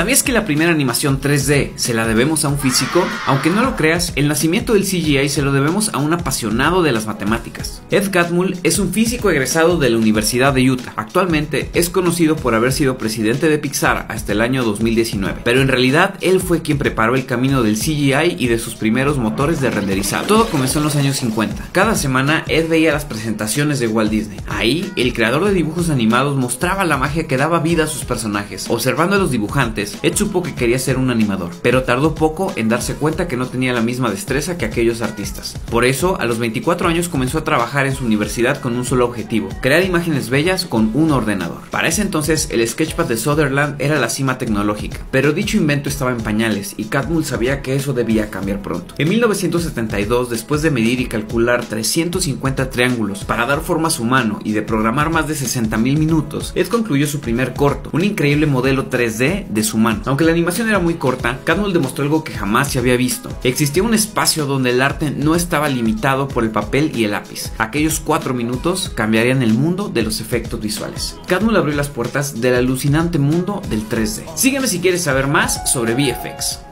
¿Sabías que la primera animación 3D se la debemos a un físico? Aunque no lo creas, el nacimiento del CGI se lo debemos a un apasionado de las matemáticas. Ed Catmull es un físico egresado de la Universidad de Utah. Actualmente es conocido por haber sido presidente de Pixar hasta el año 2019, pero en realidad él fue quien preparó el camino del CGI y de sus primeros motores de renderizado. Todo comenzó en los años 50. Cada semana Ed veía las presentaciones de Walt Disney. Ahí, el creador de dibujos animados mostraba la magia que daba vida a sus personajes. Observando a los dibujantes, Ed supo que quería ser un animador, pero tardó poco en darse cuenta que no tenía la misma destreza que aquellos artistas. Por eso, a los 24 años comenzó a trabajar en su universidad con un solo objetivo, crear imágenes bellas con un ordenador. Para ese entonces, el Sketchpad de Sutherland era la cima tecnológica, pero dicho invento estaba en pañales y Catmull sabía que eso debía cambiar pronto. En 1972, después de medir y calcular 350 triángulos para dar forma a su mano y de programar más de 60.000 minutos, Ed concluyó su primer corto, un increíble modelo 3D de su Aunque la animación era muy corta, Catmull demostró algo que jamás se había visto. Existía un espacio donde el arte no estaba limitado por el papel y el lápiz. Aquellos cuatro minutos cambiarían el mundo de los efectos visuales. Catmull abrió las puertas del alucinante mundo del 3D. Sígueme si quieres saber más sobre VFX.